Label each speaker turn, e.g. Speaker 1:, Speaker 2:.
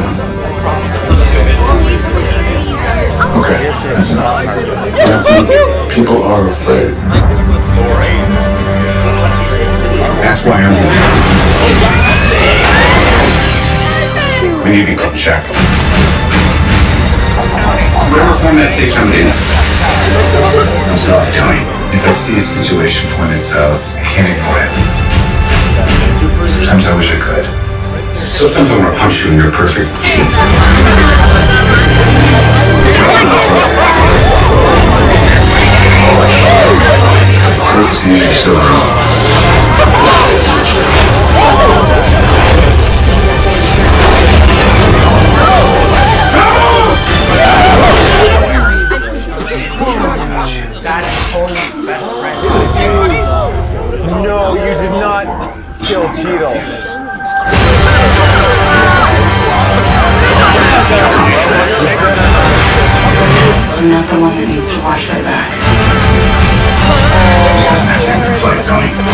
Speaker 1: on. Okay, that's enough. People are afraid. That's why I'm here. We need to in check. Whoever formed that takes from me. I'm sorry, Tony. If I see a situation pointed south, I can't ignore it. Sometimes I want to punch you in your perfect teeth. You're still wrong.
Speaker 2: No, you did not kill Cheeto.
Speaker 3: One that needs to watch my back.
Speaker 1: This in fight, Tony.